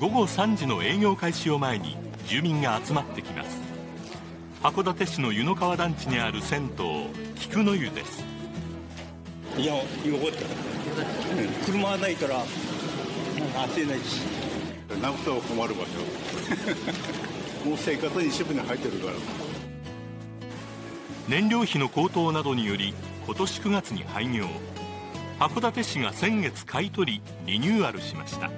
午後3時の営業開始を前に住民が集まってきます。函館市の湯の川団地にある銭湯菊の湯です。いやよかった車ないから走れないし。なくては困る場所。もう生活に一部に入ってるから。燃料費の高騰などにより今年9月に廃業。函館市が先月買い取りリニューアルしました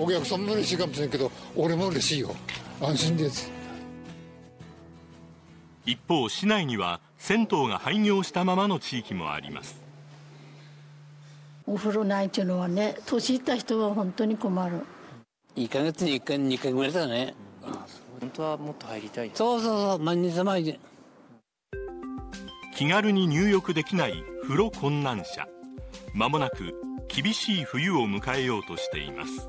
お客さんも嬉しいかもしれんけど俺も嬉しいよ。安心です。一方市内には銭湯が廃業したままの地域もあります。お風呂ないっていうのはね年いった人は本当に困る。1か月に1回2回ぐらいだね。本当はもっと入りたいそうそうそう毎日毎日気軽に入浴できない風呂困難者。まもなく厳しい冬を迎えようとしています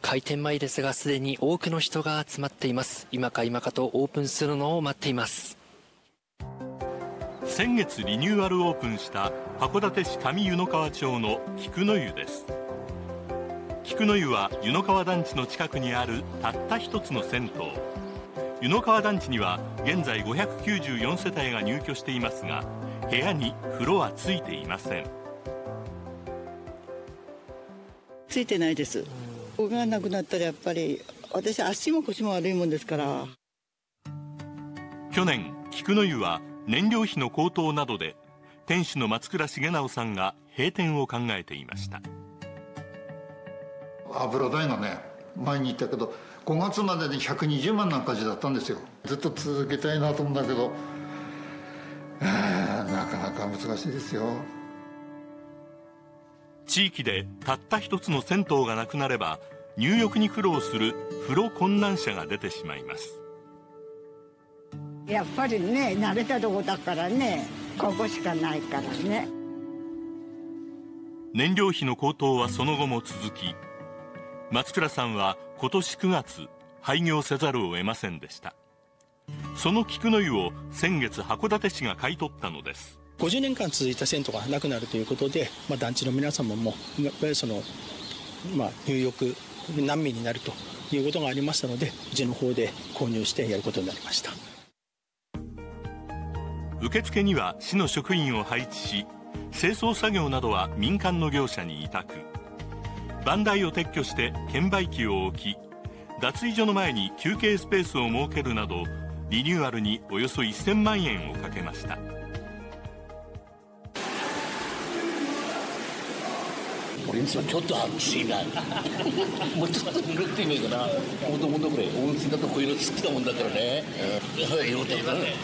開店前ですがすでに多くの人が集まっています。今か今かとオープンするのを待っています。先月リニューアルオープンした函館市上湯の川町の菊の湯です。菊の湯は湯の川団地の近くにあるたった一つの銭湯。湯の川団地には現在594世帯が入居していますが部屋に風呂はついていません。ついてないです僕がなくなったらやっぱり私足も腰も悪いもんですから。去年菊の湯は燃料費の高騰などで店主の松倉重直さんが閉店を考えていました。油代がね前に言ったけど5月までで120万の赤字だったんですよ。ずっと続けたいなと思うんだけどなかなか難しいですよ地域でたった一つの銭湯がなくなれば入浴に苦労する風呂困難者が出てしまいます。やっぱりね慣れたとこだからねここしかないからね。燃料費の高騰はその後も続き松倉さんは今年9月廃業せざるを得ませんでした。その菊の湯を先月函館市が買い取ったのです50年間続いた銭湯がなくなるということで、まあ、団地の皆様もやっぱりその、まあ、入浴難民になるということがありましたのでうちの方で購入してやることになりました。受付には市の職員を配置し清掃作業などは民間の業者に委託。番台を撤去して券売機を置き脱衣所の前に休憩スペースを設けるなどリニューアルにおよそ1000万円をかけました。ちはちょっと暑いなもうちょっとぬるくてもいいかな。もともとこれ温泉だとこういうの好きだもんだからね。よかったね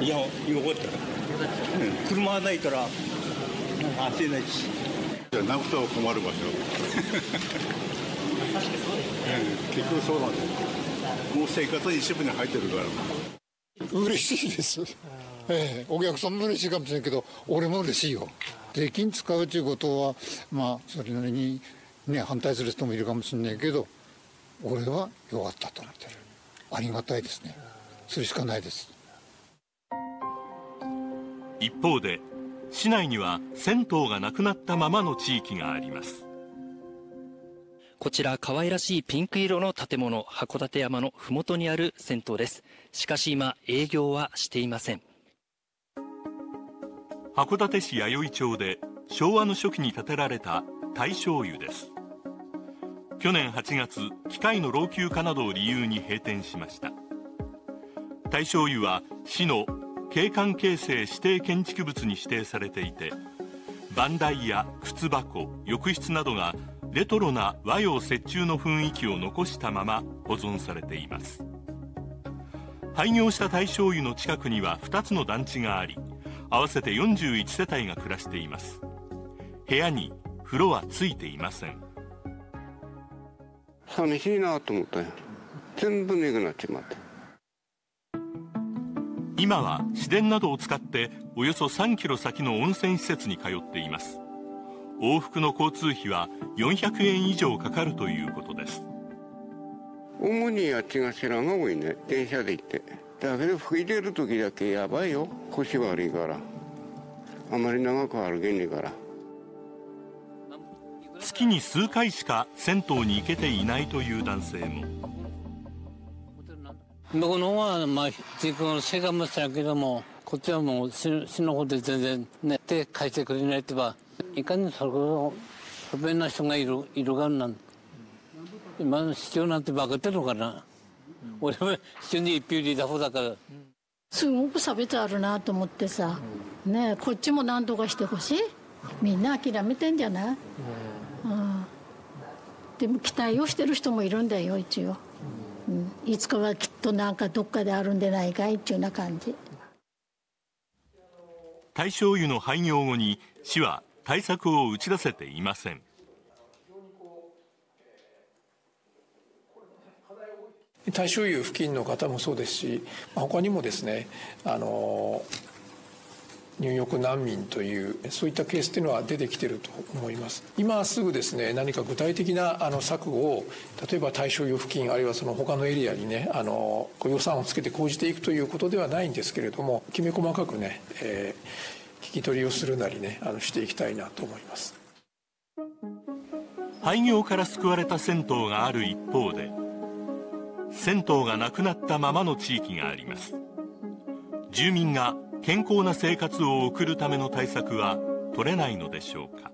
いやよかった車ないから走れないし。なくては困る場所。結局そうなんだよ。もう生活に一部に入ってるから。嬉しいです、ええ、お客さんも嬉しいかもしれんけど俺も嬉しいよ税金使うということはまあそれなりにね反対する人もいるかもしれないけど俺は良かったと思ってる。ありがたいですね。それしかないです。一方で市内には銭湯がなくなったままの地域があります。こちら可愛らしいピンク色の建物函館山のふもとにある銭湯です。しかし今営業はしていません函館市弥生町で昭和の初期に建てられた大正湯です。去年8月機械の老朽化などを理由に閉店しました。大正湯は市の景観形成指定建築物に指定されていて番台や靴箱浴室などがレトロな和洋折衷の雰囲気を残したまま保存されています。廃業した大正湯の近くには2つの団地があり合わせて41世帯が暮らしています。部屋に風呂はついていません。寂しいなと思ったよ全部なくなっちまった。今は市電などを使っておよそ3キロ先の温泉施設に通っています。往復の交通費は400円以上かかるということです。主にあっちが知らんが多いね。電車で行ってだけど吹いてる時だけやばいよ。腰悪いから。あまり長く歩けねえから。月に数回しか銭湯に行けていないという男性も。向こうの方はまあ自分の生活もしたけどもこっちはもう死の方で全然ね手返してくれないってばいかにそれほど不便な人がいるいるがなん今の市長なんてバカってるのかな、俺は市長に一票入れた方だからすごく差別あるなと思ってさ、ねこっちも何とかしてほしい。みんな諦めてんじゃない、うん、でも期待をしてる人もいるんだよ一応、うん、いつかはきっとなんかどっかであるんでないかいっていうような感じ。大正湯の廃業後に市は対策を打ち出せていません大正湯付近の方もそうですし他にもですねあの入浴難民というそういったケースというのは出てきていると思います。今すぐですね何か具体的なあの策を例えば大正湯付近あるいはその他のエリアにねあの予算をつけて講じていくということではないんですけれどもきめ細かくね、えー、聞き取りをするなりねあのしていきたいなと思います。廃業から救われた銭湯がある一方で銭湯がなくなったままの地域があります。住民が健康な生活を送るための対策は取れないのでしょうか。